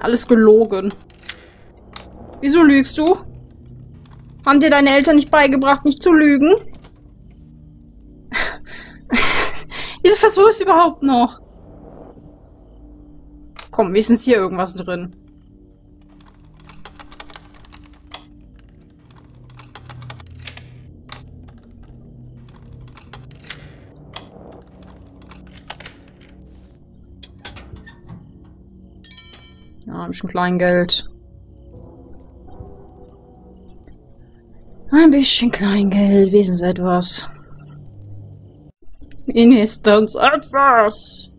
Alles gelogen. Wieso lügst du? Haben dir deine Eltern nicht beigebracht, nicht zu lügen? Wieso versuchst du überhaupt noch? Komm, wenigstens hier irgendwas drin. Ja, ein bisschen Kleingeld. Ein bisschen Kleingeld, wenigstens etwas. Wenigstens etwas.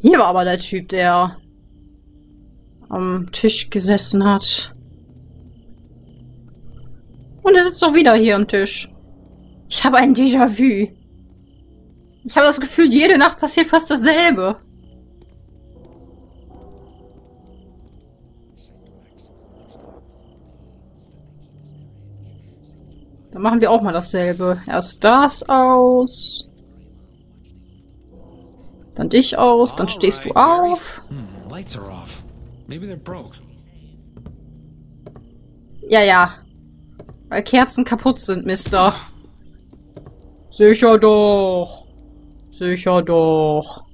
Hier war aber der Typ, der am Tisch gesessen hat. Und er sitzt doch wieder hier am Tisch. Ich habe ein Déjà-vu. Ich habe das Gefühl, jede Nacht passiert fast dasselbe. Dann machen wir auch mal dasselbe. Erst das aus. Dann dich aus, dann stehst du auf. Ja, ja. Weil Kerzen kaputt sind, Mister. Sicher doch. Sicher doch.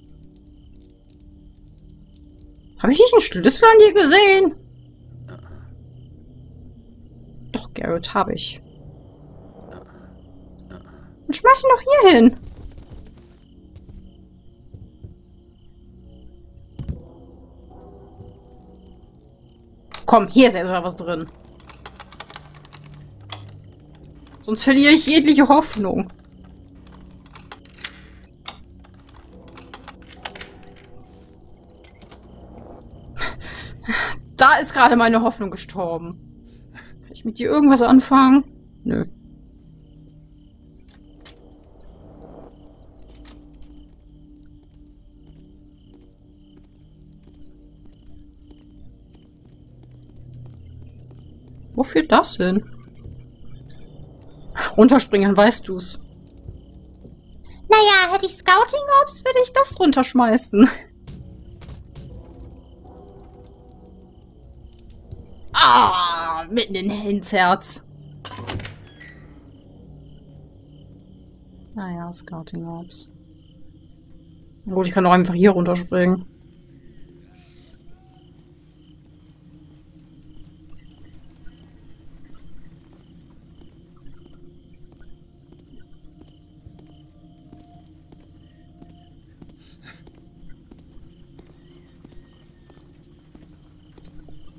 Habe ich nicht einen Schlüssel an dir gesehen? Doch, Garrett, habe ich. Und schmeiß ihn doch hier hin. Komm, hier ist erstmal was drin. Sonst verliere ich jegliche Hoffnung. da ist gerade meine Hoffnung gestorben. Kann ich mit dir irgendwas anfangen? Nö. Wo führt das hin? Runterspringen, weißt du's. Naja, hätte ich Scouting Ops, würde ich das runterschmeißen. Ah, mitten ins Herz. Naja, Scouting Ops. Gut, ich kann auch einfach hier runterspringen.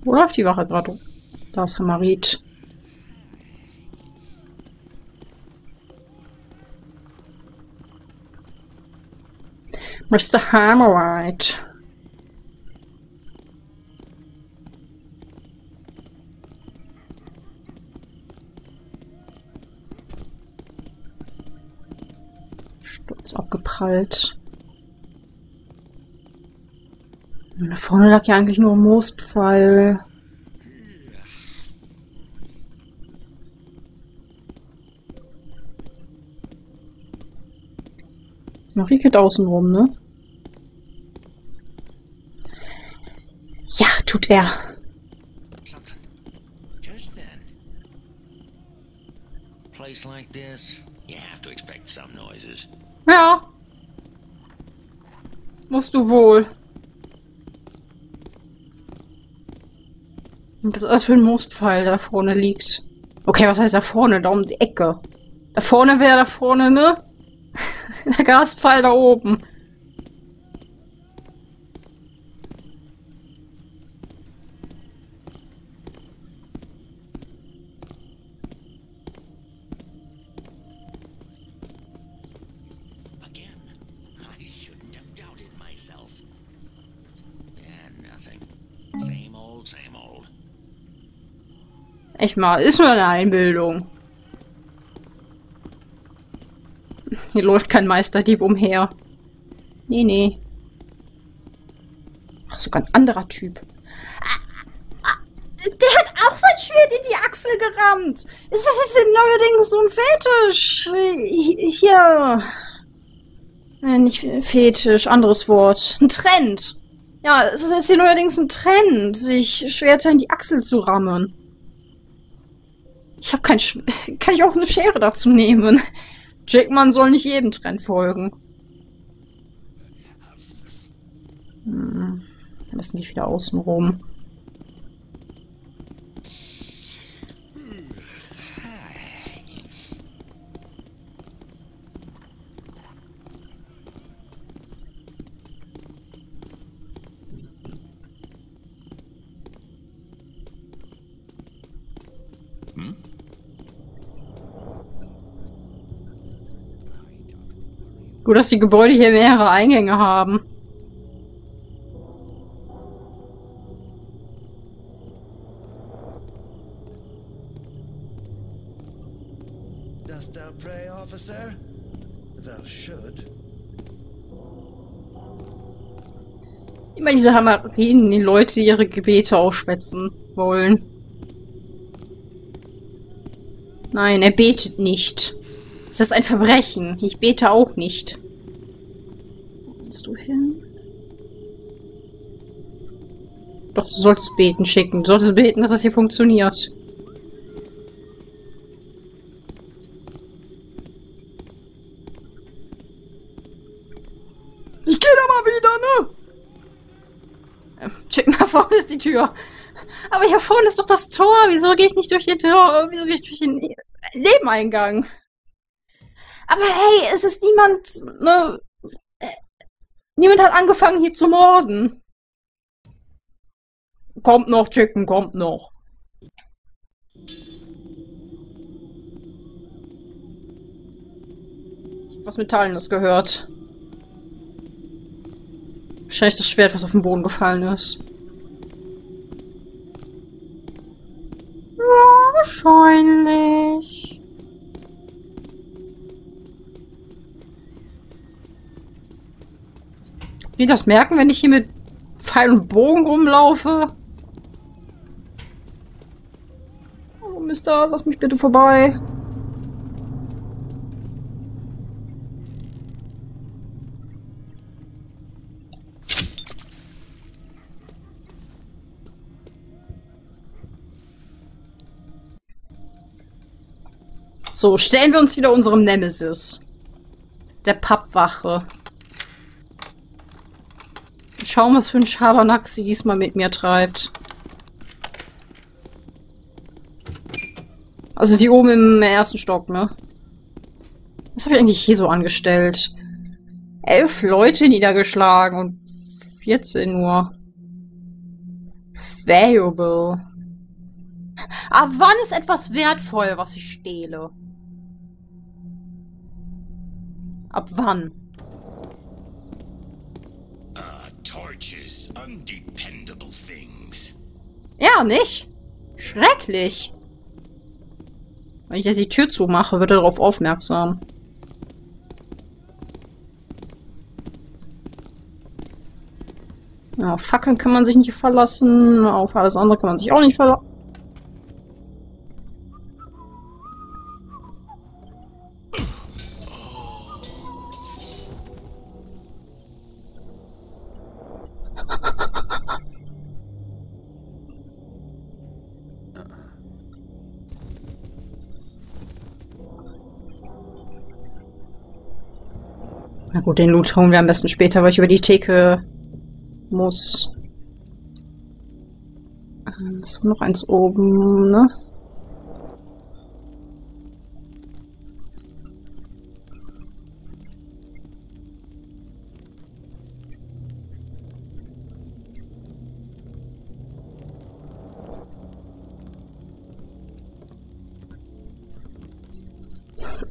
Wo läuft die Wache gerade? Da ist Hamarit. Mr. Hammerite. Sturz abgeprallt. Und da vorne lag ja eigentlich nur ein Moostpfeil. Marie geht außen rum, ne? Ja, tut er. Place like this, you have to expect some noises. Ja. Musst du wohl. Was ist das für ein Moospfeil, der da vorne liegt? Okay, was heißt da vorne? Da um die Ecke. Da vorne wäre da vorne, ne? der Gaspfeil da oben. Echt mal, ist nur eine Einbildung. Hier läuft kein Meisterdieb umher. Nee, nee. Ach, sogar ein anderer Typ. Der hat auch sein Schwert in die Achsel gerammt. Ist das jetzt neuerdings so ein Fetisch? Hier. Nein, nicht Fetisch, anderes Wort. Ein Trend. Ja, ist das jetzt hier neuerdings ein Trend, sich Schwerter in die Achsel zu rammen? Ich habe kein Sch Kann ich auch eine Schere dazu nehmen? Jackman soll nicht jedem Trend folgen. Hm. Lassen die wieder außen rum. Gut, dass die Gebäude hier mehrere Eingänge haben. Dost thou pray, officer? Thou should. Immer diese Hammerien, die Leute ihre Gebete aufschwätzen wollen. Nein, er betet nicht. Es ist ein Verbrechen. Ich bete auch nicht. Wo willst du hin? Doch, du solltest beten schicken. Du solltest beten, dass das hier funktioniert. Ich gehe da mal wieder, ne? Ähm, check mal, vorne ist die Tür. Aber hier vorne ist doch das Tor. Wieso gehe ich nicht durch die Tür? Wieso gehe ich durch den Nebeneingang? Aber hey, es ist niemand, ne, niemand hat angefangen hier zu morden. Kommt noch, Chicken, kommt noch. Was Metallenes gehört. Wahrscheinlich das Schwert, was auf den Boden gefallen ist. Wahrscheinlich. Die das merken, wenn ich hier mit Pfeil und Bogen rumlaufe? Oh, Mister, lass mich bitte vorbei. So, stellen wir uns wieder unserem Nemesis. Der Pappwache. Schauen, was für ein Schabernack sie diesmal mit mir treibt. Also die oben im ersten Stock, ne? Was habe ich eigentlich hier so angestellt? Elf Leute niedergeschlagen und 14 nur. Valuable. Ab wann ist etwas wertvoll, was ich stehle? Ab wann? Ja, nicht? Schrecklich. Wenn ich jetzt die Tür zumache, wird er darauf aufmerksam. Ja, auf Fackeln kann man sich nicht verlassen. Auf alles andere kann man sich auch nicht verlassen. Na gut, den Loot holen wir am besten später, weil ich über die Theke muss. Ähm, ist noch eins oben, ne?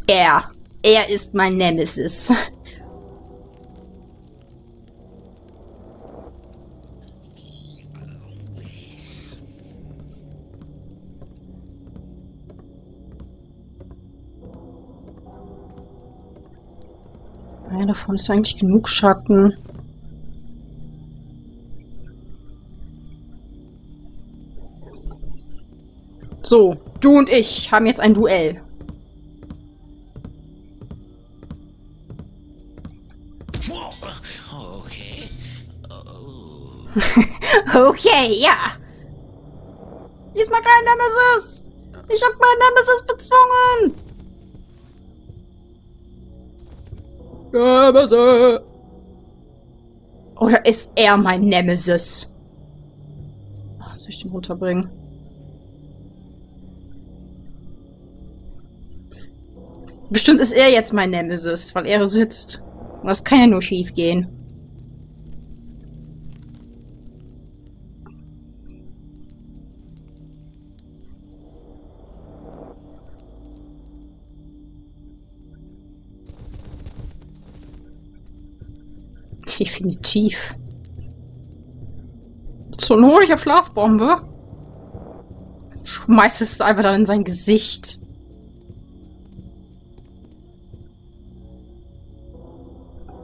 Er. Er ist mein Nemesis. Ja, da vorne ist eigentlich genug Schatten. So, du und ich haben jetzt ein Duell. Okay. okay, ja. Diesmal kein Nemesis. Ich hab meinen Nemesis bezwungen. Nemesis. Oder ist er mein Nemesis? Oh, soll ich den runterbringen? Bestimmt ist er jetzt mein Nemesis, weil er sitzt. Und das kann ja nur schief gehen. Definitiv. Zur Not, ich hab Schlafbombe. Schmeißt es einfach dann in sein Gesicht.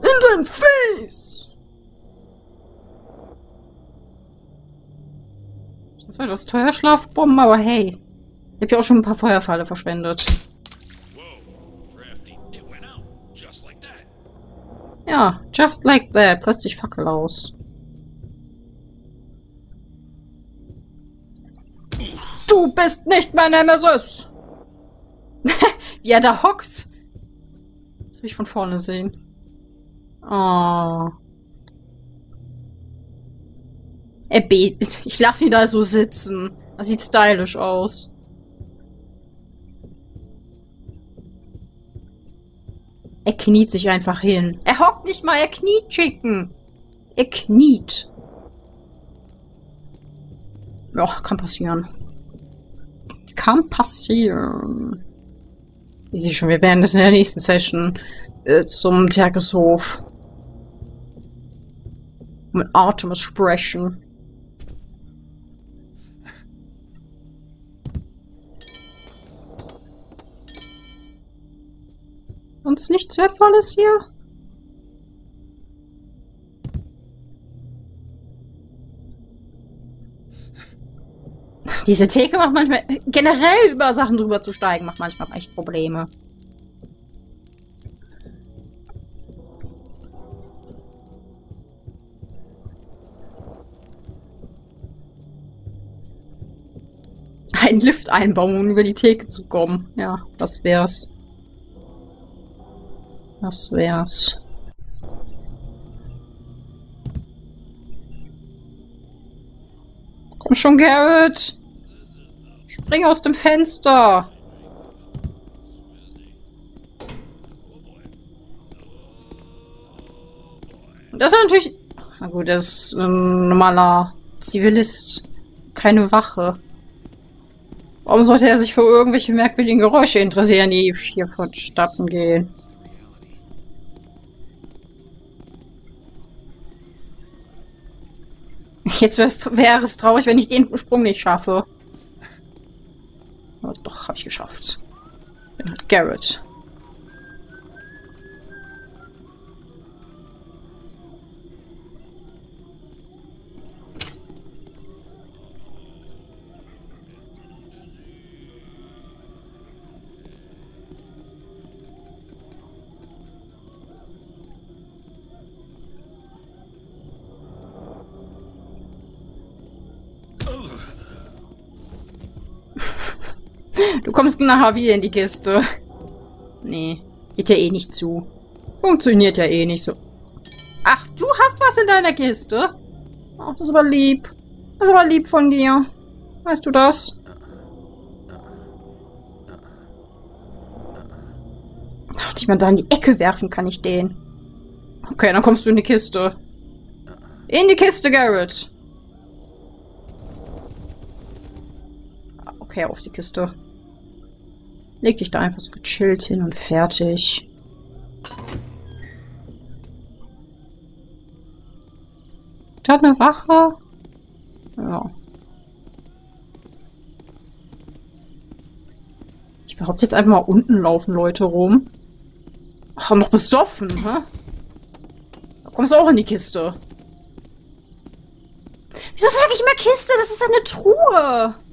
In dein Face! Das war etwas teuer, Schlafbomben, aber hey. Ich hab ja auch schon ein paar Feuerpfeile verschwendet. Ja, just like that. Plötzlich Fackel aus. Du bist nicht mein Nemesis! Wie er da hockt. Das will ich von vorne sehen. Oh. Er betet. Ich lasse ihn da so sitzen. Das sieht stylisch aus. Er kniet sich einfach hin. Er hockt nicht mal, er kniet, Chicken. Er kniet. Ja, kann passieren. Kann passieren. Ich sehe schon, wir werden das in der nächsten Session äh, zum Tageshof mit Artemis sprechen. Sonst nichts Wertvolles hier? Diese Theke macht manchmal... Generell über Sachen drüber zu steigen, macht manchmal echt Probleme. Einen Lift einbauen, um über die Theke zu kommen. Ja, das wär's. Das wär's. Komm schon, Garrett! Spring aus dem Fenster! Das ist natürlich... Na gut, das ist ein normaler Zivilist. Keine Wache. Warum sollte er sich für irgendwelche merkwürdigen Geräusche interessieren, die hier vonstatten gehen? Jetzt wäre es traurig, wenn ich den Sprung nicht schaffe. Aber doch, habe ich geschafft. Halt Garrett. Du kommst nachher wieder in die Kiste. Nee, geht ja eh nicht zu. Funktioniert ja eh nicht so. Ach, du hast was in deiner Kiste? Ach, das ist aber lieb. Das ist aber lieb von dir. Weißt du das? Nicht mal da in die Ecke werfen kann ich den. Okay, dann kommst du in die Kiste. In die Kiste, Garrett. Okay, auf die Kiste. Leg dich da einfach so gechillt hin und fertig. Da hat eine Wache. Ja. Ich behaupte jetzt einfach mal unten laufen Leute rum. Ach, noch besoffen, hä? Kommst du auch in die Kiste? Wieso sage ich mal Kiste? Das ist eine Truhe.